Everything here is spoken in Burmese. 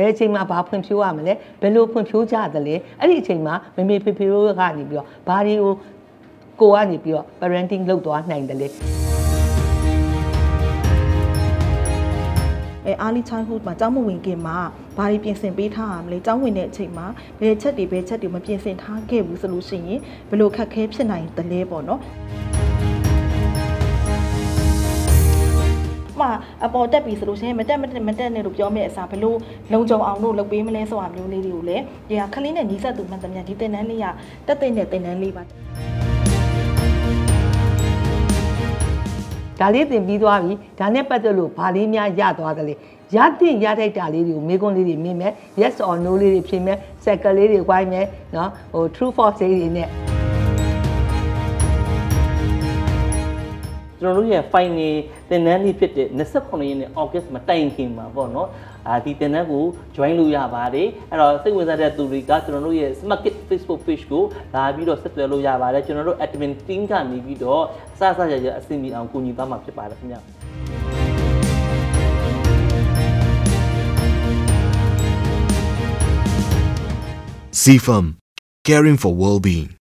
ဘယ်အချိန်မှာဘာဖွင့်ဖြိုးရမလဲဘယ်လိုဖွင့်ဖြိုးကြသလဲအဲ့ဒီအချိန်မှာမမေဖေဖေတို့ကနေပြီးတော့ဘာတွေကိုကိုကနေပြီးတော့ parenting လုပ်သွားနိုင်တယ်လေအဲ early childhood မှာကျောင်းမဝင်ခင်မှာဘာတွေပြင်ဆင်ပေးထားရမလဲကျောင်းဝင်တဲ့အချိန်မှာဘယ်ချက်တွေဘယ်ချက်တွေမပြင်ဆင်ထားခဲ့ဘူးဆိုလို့ရှိရင်ဘယ်လိုခက်ခဲဖြစ်နိုင်တယ်လဲပေါ့နော် အပေါ်တက်ပြီဆိုလို့ရှိရင်မတက်မတက်မတက်နဲ့လို့ပြောမဲ့အစားဘလို့လုံကြုံအောင်လို့လုပ်ပေးမလဲဆိုတာမျိုးလေးတွေကိုလည်းဒီဟာခလေးနဲ့ညီဆက်သူမှန်သမျှဒီတင်တန်းလေးကတက်တဲ့နဲ့တင်တန်းလေးပါ ဒါလေးသင်ပြီးသွားပြီဒါနဲ့ပတ်သက်လို့ဘာလေးများရသွားသလဲရတဲ့ရထိုက်တာလေးတွေကိုမေးခွန်းလေးတွေမေးမယ် yes or no လေးတွေဖြေမယ် circle လေးတွေဝိုင်းမယ်เนาะဟို true false လေးတွေနဲ့ ကျွန်တော်တို့ရဲ့ final သင်တန်းလေးဖြစ်တဲ့29ရက်နေ့ August မတိုင်ခင်မှာပေါ့နော်အာဒီသင်တန်းကို join လုပ်ရပါတယ်အဲ့တော့စိတ်ဝင်စားတဲ့သူတွေကကျွန်တော်တို့ရဲ့ Smart Kit Facebook page ကိုလာပြီးတော့ဆက်သွယ်လို့ရပါတယ်ကျွန်တော်တို့ admin team ကနေပြီးတော့စစရရအဆင်ပြေအောင်ကူညီသွားမှာဖြစ်ပါတယ်ခင်ဗျာ CFM, caring for well-being.